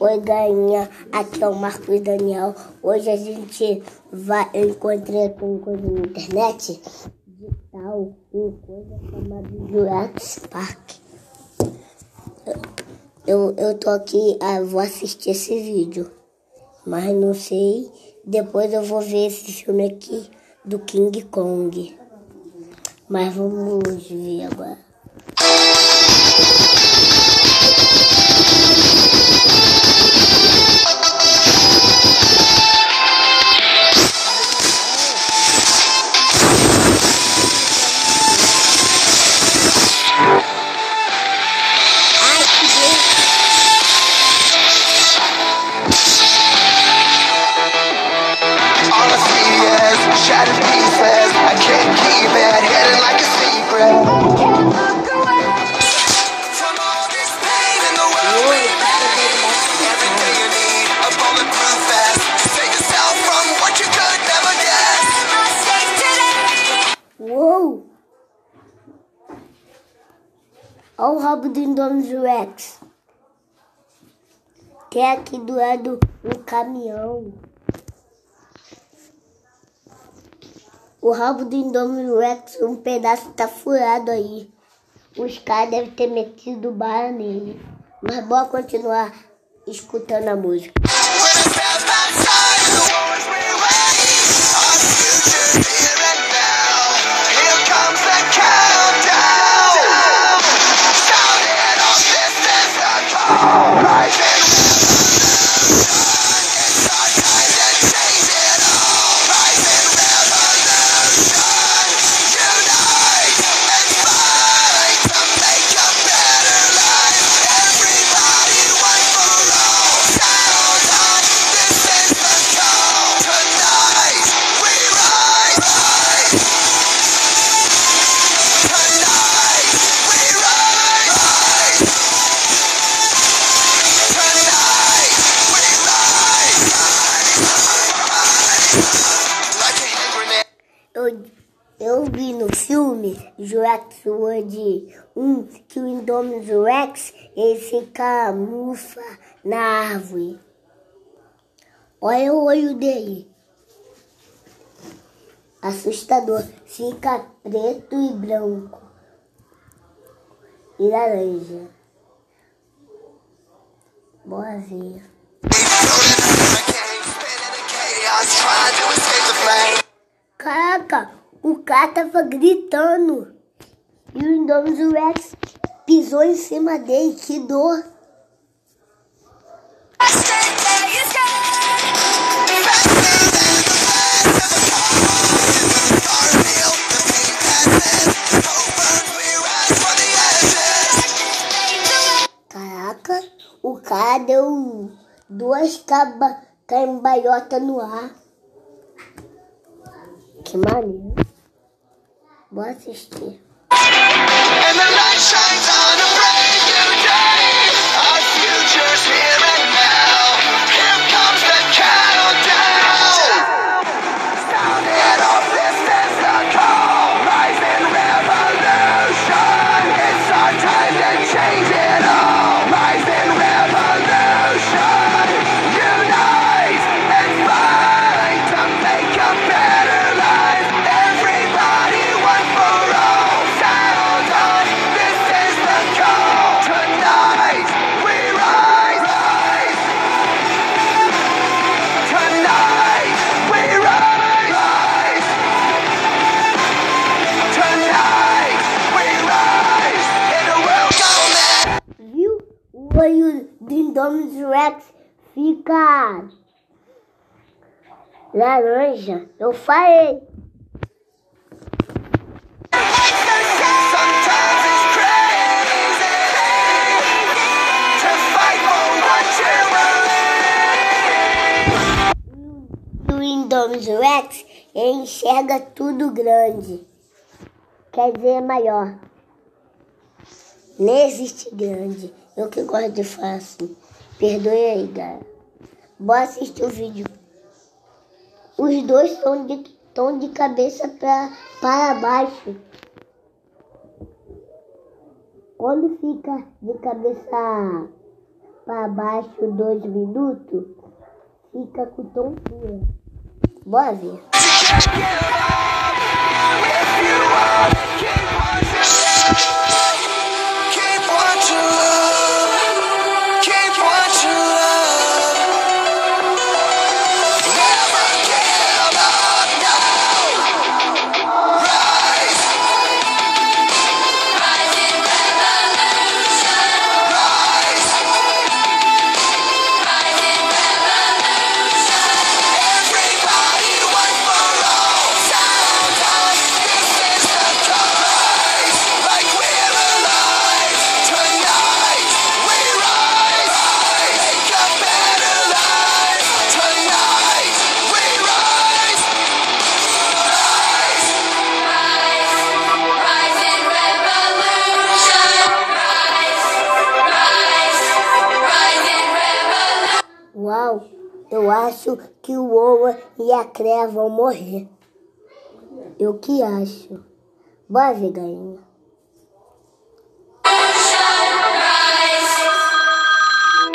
Oi, galinha. Aqui é o Marcos Daniel. Hoje a gente vai. Eu encontrei aqui uma coisa na internet digital, uma coisa chamada Jurassic Park. Eu, eu tô aqui, ah, vou assistir esse vídeo, mas não sei. Depois eu vou ver esse filme aqui do King Kong. Mas vamos ver agora. Uou! Olha o rabo do Indominus Rex. Tem aqui do lado um caminhão. O rabo do Indominus Rex, um pedaço tá furado aí. Os caras devem ter metido bala nele. Mas bora continuar escutando a música. When Eu, vi no filme Jurassic World 1 que o Indominus Rex ele se camufla na árvore. Olha o olho dele. Assustador. Fica preto e branco. E laranja. Bora Caraca, o cara tava gritando. E o Indominus Rex pisou em cima dele. Que dor. Caraca, o cara deu duas caba cambalhota no ar. Que maneiro. Bora assistir. Rex fica laranja. Eu falei. Sometimes it's crazy to fight for what you believe. O Indominus Rex ele enxerga tudo grande. Quer dizer, maior. Nem existe grande. Eu que gosto de falar assim. Perdoe aí, galera. Bora assistir o vídeo. Os dois estão de, de cabeça pra, para baixo. Quando fica de cabeça pra baixo dois minutos, fica com tontura. Bora ver. Eu acho que o Oa e a Crea vão morrer. Eu que acho. Bora ver, galinha.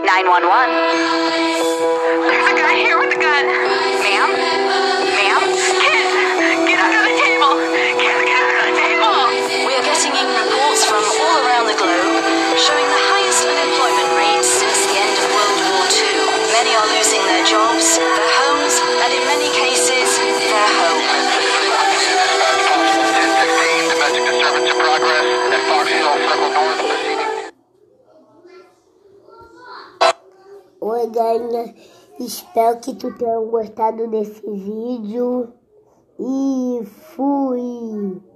911. There's a guy here with a gun. Ma'am? Ma'am? Kid! Get under the table! Kid, get under the table! We are getting in reports from all around the globe showing the Oi, galinha. Espero que tu tenha gostado desse vídeo. E fui.